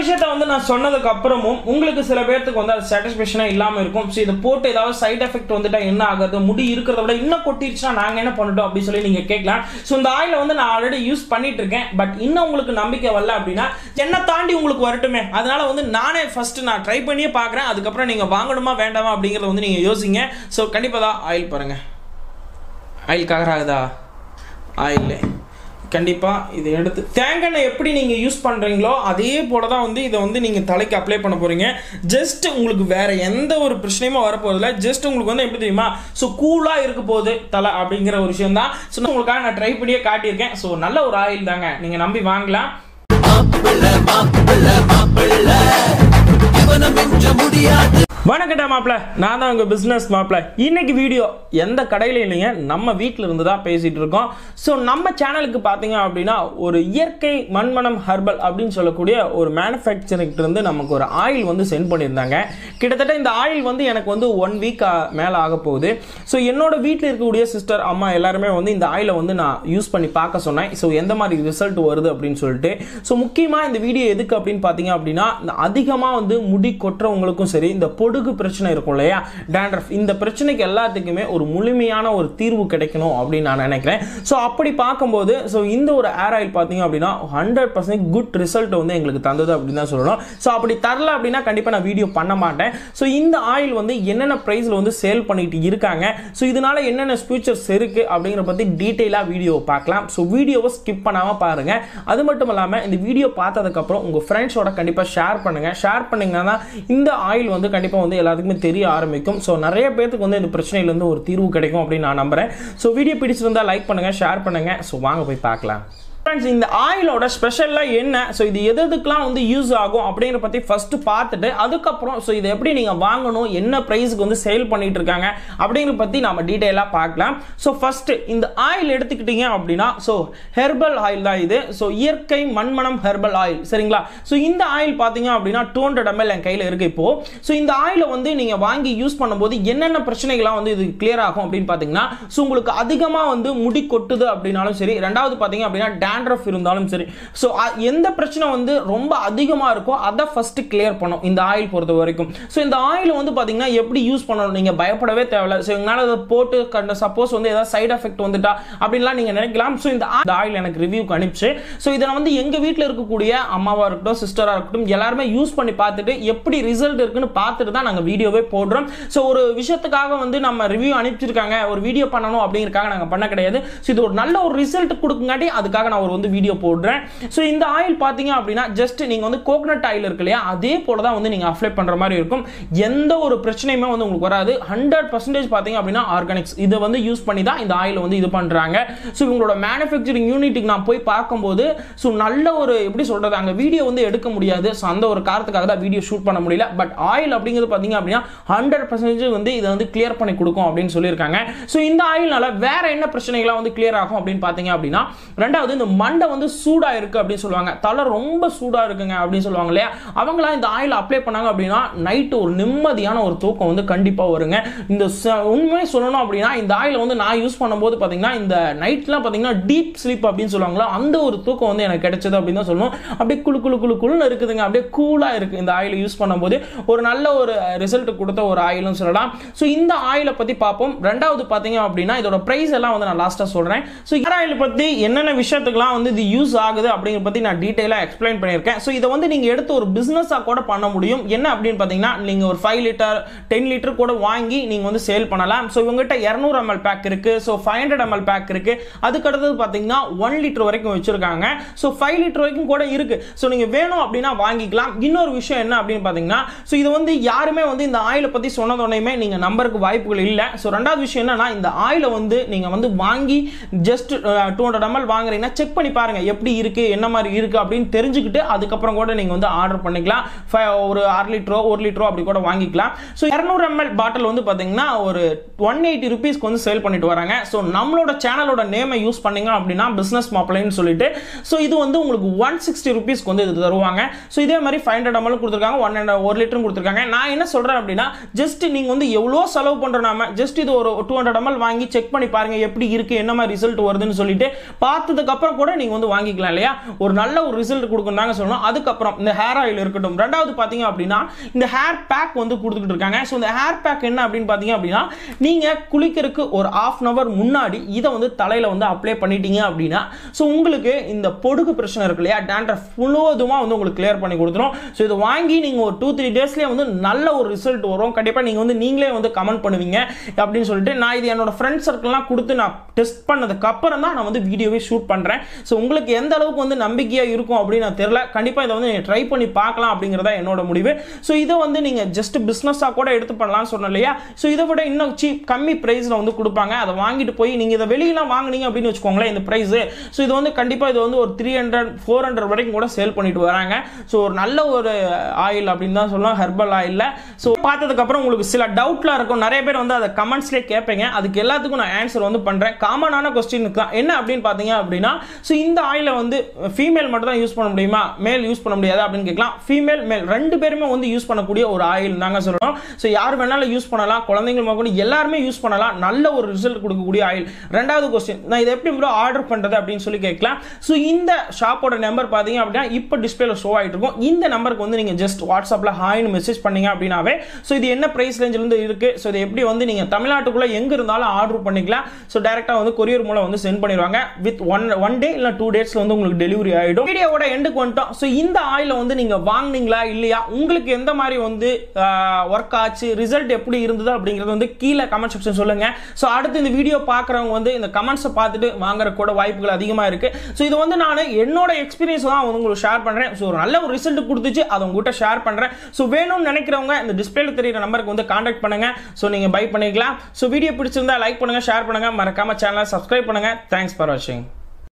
விஷயத்த வந்து நான் சொன்னதுக்கு அப்புறமும் உங்களுக்கு சில பேர்த்துக்கு வந்து அது சாட்டிஸ்ஃபேக்ஷனா இல்லாம இருக்கும். ஸோ இதை போட்டு ஏதாவது சைட் எஃபெக்ட் வந்துட்டா என்ன ஆகுது முடி இருக்கிறத விட இன்னும் கொட்டிருச்சுன்னா நாங்க என்ன பண்ணிட்டோம் அப்படின்னு சொல்லி நீங்க கேட்கலாம். ஸோ இந்த ஆயில வந்து நான் ஆல்ரெடி யூஸ் பண்ணிட்டு இருக்கேன் பட் இன்னும் உங்களுக்கு நம்பிக்கை வரல அப்படின்னா என்ன தாண்டி உங்களுக்கு வரட்டுமே. அதனால வந்து நானே ஃபர்ஸ்ட் நான் ட்ரை பண்ணியே பார்க்குறேன். அதுக்கப்புறம் நீங்க வாங்கணுமா வேண்டாமா அப்படிங்கறத வந்து நீங்க யோசிங்க. ஸோ கண்டிப்பா தான் ஆயில் பாருங்க. ஆயில் கவர் ஆகுதா ஆயில் கண்டிப்பாக இதை எடுத்து தேங்காய் எப்படி நீங்கள் யூஸ் பண்ணுறீங்களோ அதே போல தான் வந்து இதை வந்து நீங்கள் தலைக்கு அப்ளை பண்ண போகிறீங்க ஜஸ்ட் உங்களுக்கு வேற எந்த ஒரு பிரச்சனையுமே வரப்போதில்ல ஜஸ்ட் உங்களுக்கு வந்து எப்படி தெரியுமா? ஸோ கூலாக இருக்க போகுது தலை அப்படிங்கிற ஒரு விஷயம் தான் ஸோ உங்களுக்காக நான் ட்ரை பண்ணியே காட்டியிருக்கேன். ஸோ நல்ல ஒரு ஆயில் தாங்க. நீங்கள் நம்பி வாங்கலாம். முடியாது. வணக்கட்டா மாப்பிள்ள நான் தான் உங்கள் பிஸ்னஸ் மாப்பிள்ள இன்னைக்கு வீடியோ எந்த கடையில இல்லைங்க. நம்ம வீட்டில் இருந்து தான் பேசிகிட்டு இருக்கோம். ஸோ நம்ம சேனலுக்கு பார்த்தீங்க அப்படின்னா ஒரு இயற்கை மண்மனம் ஹர்பல் அப்படின்னு சொல்லக்கூடிய ஒரு மேனுஃபேக்சரிங் இருந்து நமக்கு ஒரு ஆயில் வந்து சென்ட் பண்ணியிருந்தாங்க. கிட்டத்தட்ட இந்த ஆயில் வந்து எனக்கு வந்து ஒன் வீக் மேலே ஆக போகுது. ஸோ என்னோட வீட்டில் இருக்கக்கூடிய சிஸ்டர் அம்மா எல்லாருமே வந்து இந்த ஆயிலை வந்து நான் யூஸ் பண்ணி பார்க்க சொன்னேன். ஸோ எந்த மாதிரி ரிசல்ட் வருது அப்படின்னு சொல்லிட்டு. ஸோ முக்கியமாக இந்த வீடியோ எதுக்கு அப்படின்னு பார்த்தீங்க அப்படின்னா இந்த அதிகமாக வந்து முடி கொட்டுறவங்களுக்கும் சரி இந்த பொடுகு பிரச்சனை இருக்கும் இல்லையா? டேண்ட்ரஃப் இந்த பிரச்சனைக்கு எல்லாத்துக்குமே ஒரு முழுமையான ஒரு தீர்வு கிடைக்கணும் அப்படின்னு நான் நினைக்கிறேன். ஸோ அப்படி பார்க்கும்போது ஸோ இந்த ஒரு ஏர் ஆயில் பார்த்தீங்க அப்படின்னா ஹண்ட்ரட் பர்சன்ட் குட் ரிசல்ட் வந்து எங்களுக்கு தந்தது அப்படின்னு தான் சொல்லணும். ஸோ அப்படி தரல அப்படின்னா கண்டிப்பாக நான் வீடியோ பண்ண மாட்டேன். ஸோ இந்த ஆயில் வந்து என்னென்ன ப்ரைஸில் வந்து சேல் பண்ணிட்டு இருக்காங்க? ஸோ இதனால என்னென்ன ஃபியூச்சர்ஸ் இருக்குது அப்படிங்கிற பற்றி டீட்டெயிலாக வீடியோ பார்க்கலாம். ஸோ வீடியோவை ஸ்கிப் பண்ணாமல் பாருங்கள் அது மட்டும் இல்லாமல் இந்த வீடியோ பார்த்ததுக்கப்புறம் உங்கள் ஃப்ரெண்ட்ஸோட கண்டிப்பாக ஷேர் பண்ணுங்கள் ஷேர் பண்ணிங்கன்னா இந்த ஆயில் வந்து கண்டிப்பாக வந்து எல்லாத்துக்குமே தெரிய ஆரம்பிக்கும். ஸோ நிறைய பேருக்கு வந்து இந்த பிரச்சனையிலேருந்து ஒரு தீர்வு கிடைக்கும் அப்படின்னு நான் நம்புறேன். ஸோ வீடியோ பிடிச்சிருந்தா லைக் பண்ணுங்க ஷேர் பண்ணுங்க. ஸோ வாங்க போய் பார்க்கலாம். ஃப்ரெண்ட்ஸ் இந்த ஆயிலோட ஸ்பெஷலாக என்ன? ஸோ இது எது எதுக்கெலாம் வந்து யூஸ் ஆகும் அப்படிங்கிற பற்றி ஃபஸ்ட்டு பார்த்துட்டு அதுக்கப்புறம் ஸோ இதை எப்படி நீங்கள் வாங்கணும் என்ன ப்ரைஸுக்கு வந்து சேல் பண்ணிகிட்டு இருக்காங்க அப்படிங்கிற பற்றி நம்ம டீட்டெயிலாக பார்க்கலாம். ஸோ ஃபஸ்ட்டு இந்த ஆயில் எடுத்துக்கிட்டீங்க அப்படின்னா ஸோ ஹெர்பல் ஆயில் தான் இது. ஸோ இயற்கை மண்மணம் ஹெர்பல் ஆயில் சரிங்களா? ஸோ இந்த ஆயில் பார்த்தீங்க அப்படின்னா டூ ஹண்ட்ரட் எம்எல் என் கையில் இருக்குது இப்போது ஸோ இந்த ஆயிலை வந்து நீங்கள் வாங்கி யூஸ் பண்ணும்போது என்னென்ன பிரச்சனைகள்லாம் வந்து இது கிளியர் ஆகும் அப்படின்னு பார்த்தீங்கன்னா ஸோ உங்களுக்கு அதிகமாக வந்து முடி கொட்டுது அப்படின்னாலும் சரி ரெண்டாவது பார்த்தீங்க அப்படின்னா டேண்ட்ரஃப் இருந்தாலும் சரி. ஸோ எந்த பிரச்சனை வந்து ரொம்ப அதிகமாக இருக்கோ அதை ஃபஸ்ட்டு கிளியர் பண்ணும். இந்த ஆயில் பொறுத்த வரைக்கும். ஸோ இந்த ஆயில் வந்து பார்த்தீங்கன்னா எப்படி யூஸ் பண்ணணும்? நீங்கள் பயப்படவே தேவையில்ல. ஸோ எங்களால் அதை போட்டு கண்ட சப்போஸ் வந்து ஏதாவது சைட் எஃபெக்ட் வந்துட்டா அப்படின்லாம் நீங்கள் நினைக்கலாம். ஸோ இந்த ஆயில் எனக்கு ரிவ்யூக்கு அனுப்பிச்சு. ஸோ இதை வந்து எங்கள் வீட்டில் இருக்கக்கூடிய அம்மாவாக இருக்கட்டும் சிஸ்டராக இருக்கட்டும் எல்லாருமே யூஸ் பண்ணி பார்த்துட்டு எப்படி ரிசல்ட் இருக்குன்னு பார்த்துட்டு தான் நாங்கள் வீடியோவே போடுறோம். ஸோ ஒரு விஷயத்துக்காக வந்து நம்ம ரிவ்யூ அனுப்பிச்சிருக்காங்க. ஒரு வீடியோ பண்ணணும் அப்படிங்கிறக்காக நாங்கள் பண்ண கிடையாது. ஸோ இது ஒரு நல்ல ஒரு ரிசல்ட் கொடுக்குங்காட்டி அதுக்காக நான் ஒரு வந்து வீடியோ போடுறேன். ஸோ இந்த ஆயில் பார்த்தீங்க அப்படின்னா ஜஸ்ட் நீங்கள் வந்து கோகனட் ஆயில் இருக்கு இல்லையா? அதே போல தான் வந்து நீங்கள் அப்ளை பண்ணுற மாதிரி இருக்கும். எந்த ஒரு பிரச்சனையுமே வந்து உங்களுக்கு வராது. ஹண்ட்ரட் பர்சன்டேஜ் பார்த்தீங்க அப்படின்னா ஆர்கானிக்ஸ் இதை வந்து யூஸ் பண்ணி தான் இந்த ஆயில் வந்து இது பண்ணுறாங்க ஸோ இவங்களோட மேனுஃபேக்சரிங் யூனிட்டுக்கு நான் போய் பார்க்கும்போது ஸோ நல்ல ஒரு எப்படி சொல்கிறது அங்கே வீடியோ வந்து எடுக்க முடியாது. ஸோ அந்த ஒரு காரணத்துக்காக தான் வீடியோ ஷூட் பண்ண முடியல. பட் ஆயில் அப்படிங்கிறது பார்த்தீங்க அப்படின்னா ஹண்ட்ரட் பர்சன்டேஜ் வந்து இதை வந்து கிளியர் பண்ணி கொடுக்கும் அப்படின்னு சொல்லியிருக்காங்க. ஸோ இந்த ஆயில்னால வேற என்ன பிரச்சனைகள்லாம் வந்து கிளியர் ஆகும் அப்படின்னு பார்த்தீங்க அப்படின்னா ரெண்டாவது இந்த மண்டை வந்து சூடா இருக்கு அப்படின்னு சொல்லுவாங்க. தலை ரொம்ப சூடா இருக்குங்க அப்படின்னு சொல்லுவாங்க இல்லையா? அவங்களாம் இந்த ஆயில் அப்ளை பண்ணாங்க அப்படின்னா நைட்டு ஒரு நிம்மதியான ஒரு தூக்கம் வந்து கண்டிப்பா வருங்க. இந்த ச- உண்மையை சொல்லணும் அப்படின்னா இந்த ஆயில் வந்து நான் யூஸ் பண்ணும்போது பார்த்தீங்கன்னா இந்த நைட்லாம் பார்த்தீங்கன்னா டீப் ஸ்லீப் அப்படின்னு சொல்லுவாங்களா? அந்த ஒரு தூக்கம் வந்து எனக்கு கிடைச்சது அப்படின்னு தான் சொல்லணும். அப்படியே குளு குழு குழு குளுன்னு இருக்குதுங்க. அப்படியே கூலாக இருக்கு இந்த ஆயில் யூஸ் பண்ணும்போது. ஒரு நல்ல ஒரு ரிசல்ட் கொடுத்த ஒரு ஆயிலும் சொல்லலாம். ஸோ இந்த ஆயிலை பற்றி பார்ப்போம். ரெண்டாவது பார்த்தீங்க அப்படின்னா இதோட ப்ரைஸ் எல்லாம் வந்து நான் லாஸ்ட்டாக சொல்கிறேன் ஸோ இந்த ஆயில் பற்றி என்னென்ன விஷயத்துக்கு விஷயத்துக்குலாம் வந்து இது யூஸ் ஆகுது அப்படிங்கிற பத்தி நான் டீட்டெயிலாக எக்ஸ்பிளைன் பண்ணியிருக்கேன். ஸோ இதை வந்து நீங்க எடுத்து ஒரு பிசினஸாக கூட பண்ண முடியும். என்ன அப்படின்னு பார்த்தீங்கன்னா நீங்க ஒரு ஃபைவ் லிட்டர் டென் லிட்டர் கூட வாங்கி நீங்க வந்து சேல் பண்ணலாம். ஸோ இவங்ககிட்ட இரநூறு எம்எல் பேக் இருக்கு. So five hundred ML pack இருக்கு. அதுக்கு அடுத்தது பார்த்தீங்கன்னா ஒன் லிட்டர் வரைக்கும் வச்சிருக்காங்க. ஸோ ஃபைவ் லிட்டர் வரைக்கும் கூட இருக்கு. ஸோ நீங்க வேணும் அப்படின்னா வாங்கிக்கலாம். இன்னொரு விஷயம் என்ன அப்படின்னு பார்த்தீங்கன்னா ஸோ இது வந்து யாருமே வந்து இந்த ஆயிலை பத்தி சொன்னதோடனே நீங்க நம்பருக்கு வாய்ப்புகள் இல்லை. ஸோ ரெண்டாவது விஷயம் என்னன்னா இந்த ஆயிலை வந்து நீங்க வந்து வாங்கி ஜஸ்ட் டூ ஹண்ட்ரட் எம்எல் வாங்குறீங்கன்னா செக் செக் பண்ணி பாருங்க எப்படி இருக்கு என்ன மாதிரி இருக்கு அப்படின்னு தெரிஞ்சுக்கிட்டு அதுக்கப்புறம் கூட நீங்க வந்து ஆர்டர் பண்ணிக்கலாம். ஒரு அரை லிட்டரோ ஒரு லிட்டரோ அப்படி கூட வாங்கிக்கலாம். ஸோ இரநூறு எம்எல் பாட்டில் வந்து பாத்தீங்கன்னா ஒரு ஒன் எயிட்டி ருபீஸ்க்கு வந்து சேல் பண்ணிட்டு வராங்க. ஸோ நம்மளோட சேனலோட நேமை யூஸ் பண்ணீங்க அப்படின்னா பிசினஸ் மாப்பிள்ளைன்னு சொல்லிட்டு ஸோ இது வந்து உங்களுக்கு ஒன் சிக்ஸ்டி ருபீஸ்க்கு வந்து இது தருவாங்க. ஸோ இதே மாதிரி ஃபைவ் ஹண்ட்ரட் எம்எல் கொடுத்துருக்காங்க ஒன் ஒரு லிட்டரும் கொடுத்துருக்காங்க. நான் என்ன சொல்றேன் அப்படின்னா ஜஸ்ட் நீங்க வந்து எவ்வளோ செலவு பண்ணுற நாம ஜஸ்ட் இது ஒரு டூ ஹண்ட்ரட் எம்எல் வாங்கி செக் பண்ணி பாருங்க எப்படி இருக்கு என்ன மாதிரி ரிசல்ட் வருதுன்னு சொல்லிட்டு பார்த்ததுக்கு அப்புறம் கூட நீங்க வந்து வாங்கிக்கலாம் இல்லையா? ஒரு நல்ல ஒரு ரிசல்ட் கொடுக்கும் தாங்க சொல்லணும். அதுக்கப்புறம் இந்த ஹேர் ஆயில் இருக்கட்டும். ரெண்டாவது பாத்தீங்க அப்படின்னா இந்த ஹேர் பேக் வந்து கொடுத்துக்கிட்டு இருக்காங்க. ஸோ இந்த ஹேர் பேக் என்ன அப்படின்னு பாத்தீங்க அப்படின்னா நீங்க குளிக்கிறதுக்கு ஒரு ஆஃப் அன் அவர் முன்னாடி இதை வந்து தலையில வந்து அப்ளை பண்ணிட்டீங்க அப்படின்னா ஸோ உங்களுக்கு இந்த பொடுகு பிரச்சனை இருக்கு இல்லையா? டேண்ட்ரஃப் முழுவதுமா வந்து உங்களுக்கு கிளியர் பண்ணி கொடுத்துரும். ஸோ இதை வாங்கி நீங்க ஒரு டூ த்ரீ டேஸ்லேயே வந்து நல்ல ஒரு ரிசல்ட் வரும். கண்டிப்பா நீங்க வந்து நீங்களே வந்து கமெண்ட் பண்ணுவீங்க அப்படின்னு சொல்லிட்டு நான் இது என்னோட ஃப்ரெண்ட் சர்க்கிள்லாம் கொடுத்து நான் டெஸ்ட் பண்ணதுக்கு அப்புறம் தான் நான் வந்து வீடியோவே ஷூட் பண்றேன். ஸோ உங்களுக்கு எந்த அளவுக்கு வந்து நம்பிக்கையாக இருக்கும் அப்படின்னு நான் தெரியல. கண்டிப்பாக இதை வந்து நீங்கள் ட்ரை பண்ணி பார்க்கலாம் அப்படிங்கிறதா என்னோட முடிவு. ஸோ இதை வந்து நீங்கள் ஜஸ்ட் பிஸ்னஸாக கூட எடுத்து பண்ணலாம்னு சொன்னோம் இல்லையா? ஸோ இதை விட இன்னும் சீப் கம்மி ப்ரைஸில் வந்து கொடுப்பாங்க. அதை வாங்கிட்டு போய் நீங்கள் இதை வெளியெலாம் வாங்குனீங்க அப்படின்னு வச்சுக்கோங்களேன் இந்த ப்ரைஸு ஸோ இது வந்து கண்டிப்பாக இது வந்து ஒரு த்ரீ ஹண்ட்ரட் ஃபோர் ஹண்ட்ரட் வரைக்கும் கூட சேல் பண்ணிட்டு வராங்க. ஸோ ஒரு நல்ல ஒரு ஆயில் அப்படின்னு தான் சொல்லலாம் ஹெர்பல் ஆயிலில் ஸோ பார்த்ததுக்கப்புறம் உங்களுக்கு சில டவுட்லாம் இருக்கும். நிறைய பேர் வந்து அதை கமெண்ட்ஸ்லேயே கேட்பீங்க. அதுக்கு எல்லாத்துக்கும் நான் ஆன்சர் வந்து பண்ணுறேன் காமனான கொஸ்டினுக்கு தான். என்ன அப்படின்னு பார்த்தீங்க அப்படின்னா ஸோ இந்த ஆயிலை வந்து ஃபீமேல் மட்டும் தான் யூஸ் பண்ண முடியுமா? மேல் யூஸ் பண்ண முடியாது? அப்படின்னு கேட்கலாம். ஃபீமேல் மேல் ரெண்டு பேருமே வந்து யூஸ் பண்ணக்கூடிய ஒரு ஆயில் தாங்க சொல்லணும் ஸோ யார் வேணாலும் யூஸ் பண்ணலாம். குழந்தைங்க முதற்கொண்டு எல்லாருமே யூஸ் பண்ணலாம். நல்ல ஒரு ரிசல்ட் கொடுக்கக்கூடிய ஆயில். ரெண்டாவது கொஸ்டின் நான் இதை எப்படி ப்ரோ ஆர்டர் பண்ணுறது அப்படின்னு சொல்லி கேட்கலாம். ஸோ இந்த ஷாப்போட நம்பர் பார்த்தீங்க அப்படின்னா இப்போ டிஸ்பிளேல ஷோ ஆகிட்டு இருக்கும். இந்த நம்பருக்கு வந்து நீங்கள் ஜஸ்ட் வாட்ஸ்அப்பில் ஹாய்னு மெசேஜ் பண்ணீங்க அப்படின்னாவே ஸோ இது என்ன ப்ரைஸ் ரேஞ்சிலேருந்து இருக்குது ஸோ இது எப்படி வந்து நீங்கள் தமிழ்நாட்டுக்குள்ளே எங்கே இருந்தாலும் ஆர்டர் பண்ணிக்கலாம். ஸோ டேரெக்டாக வந்து கொரியர் மூலம் வந்து சென்ட் பண்ணிடுவாங்க. வித் ஒன் ஒன் டே இல்லை டூ டேஸ்ல வந்து உங்களுக்கு டெலிவரி ஆகிடும் வீடியோவோட எண்டுக்கு வந்துட்டோம். ஸோ இந்த ஆயில வந்து நீங்க வாங்குனீங்களா இல்லையா? உங்களுக்கு எந்த மாதிரி வந்து ஒர்க் ஆச்சு? ரிசல்ட் எப்படி இருந்தது அப்படிங்கிறது வந்து கீழே கமெண்ட் செக்ஷன் சொல்லுங்க. ஸோ அடுத்து இந்த வீடியோ பார்க்குறவங்க வந்து இந்த கமெண்ட்ஸை பார்த்துட்டு வாங்குற கூட வாய்ப்புகள் அதிகமாக இருக்கு. ஸோ இது வந்து நான் என்னோட எக்ஸ்பீரியன்ஸ் தான் வந்து உங்களுக்கு ஷேர் பண்ணுறேன் ஸோ ஒரு நல்ல ஒரு ரிசல்ட் கொடுத்துச்சு. அதை உங்ககிட்ட ஷேர் பண்ணுறேன் ஸோ வேணும்னு நினைக்கிறவங்க இந்த டிஸ்பிளேல தெரியுற நம்பருக்கு வந்து கான்டாக்ட் பண்ணுங்க. ஸோ நீங்கள் பை பண்ணிக்கலாம். ஸோ வீடியோ பிடிச்சிருந்தா லைக் பண்ணுங்க ஷேர் பண்ணுங்க. மறக்காம சேனலை சப்ஸ்கிரைப் பண்ணுங்க. தேங்க்ஸ் ஃபார் வாட்சிங்